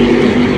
Thank you.